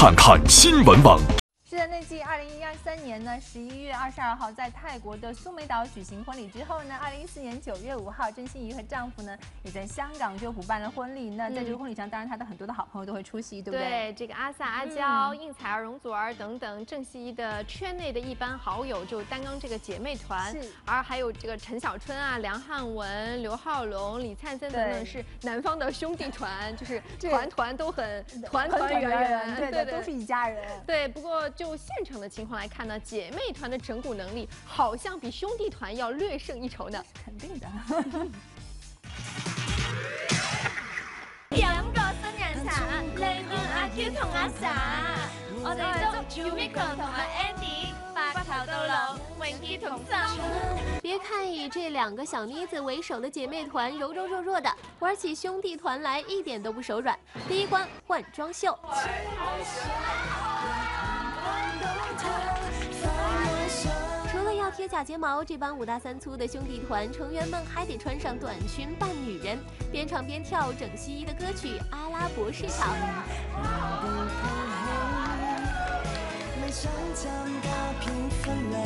看看新闻网。是的，那继二零一三年呢，十一月二十二号在泰国的苏梅岛举行婚礼之后呢，二零一四年九月五号，郑欣宜和丈夫呢也在香港就补办了婚礼。那在这个婚礼上，当然她的很多的好朋友都会出席，对不对？对，这个阿 sa、阿娇、应采儿、容祖儿等等郑希怡的圈内的一般好友就担纲这个姐妹团，是。而还有这个陈小春啊、梁汉文、刘浩龙、李灿森等等是南方的兄弟团，就是团团都很团团团圆圆，对对，都是一家人。对，不过就现场的情况来看呢，姐妹团的整蛊能力好像比兄弟团要略胜一筹呢。肯定的。兩個新人茶，靚女阿 Q 同阿 sa，我哋祝 Unicorn 同埋 Andy 白頭到老，永結同心。别看以这两个小妮子为首的姐妹团柔柔弱弱的，玩起兄弟团来一点都不手软。第一关换装秀，假睫毛，这帮五大三粗的兄弟团成员们还得穿上短裙扮女人，边唱边跳整西衣的歌曲《阿拉伯市场》。未想參加片分类，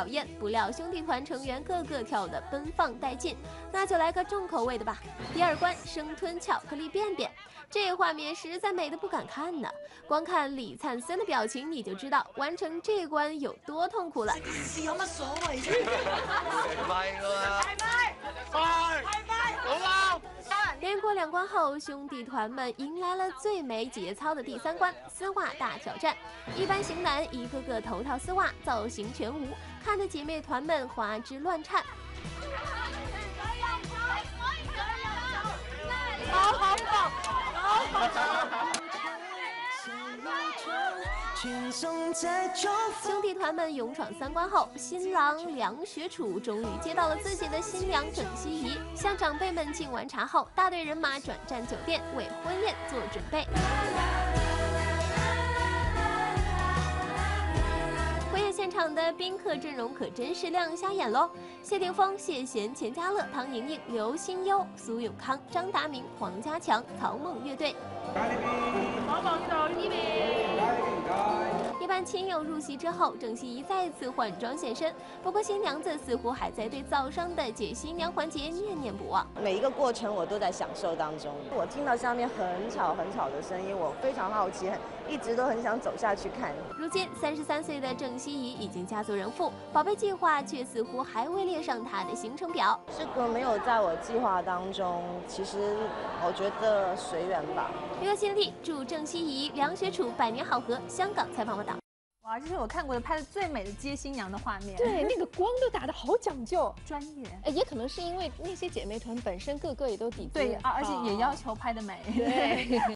考验，不料兄弟团成员个个跳得奔放带劲，那就来个重口味的吧。第二关生吞巧克力便便，这画面实在美得不敢看呢。光看李灿森的表情，你就知道完成这关有多痛苦了。有乜所謂啫？连过两关后，兄弟团们迎来了最没节操的第三关——丝袜大挑战。一般型男一个个头套丝袜，造型全无，看得姐妹团们花枝乱颤。兄弟团们勇闯三关后，新郎梁学楚终于接到了自己的新娘郑希怡。向长辈们敬完茶后，大队人马转战酒店，为婚宴做准备。婚宴现场的宾客阵容可真是亮瞎眼喽！谢霆锋、谢贤、钱嘉乐、唐莹莹、刘心悠、苏永康、张达明、黄家强、草蜢乐队。亲友入席之后，郑希怡再次换装现身。不过新娘子似乎还在对早上的解新娘环节念念不忘。每一个过程我都在享受当中。我听到下面很吵很吵的声音，我非常好奇，很一直都很想走下去看。如今三十三岁的郑希怡已经家族人妇，宝贝计划却似乎还未列上她的行程表。这个没有在我计划当中，其实我觉得随缘吧。热心力祝郑希怡、梁学楚百年好合。香港采访报道。哇，这是我看过的拍的最美的接新娘的画面。对，那个光都打得好讲究，专业。哎，也可能是因为那些姐妹团本身个个也都底子对，而而且也要求拍的美。对。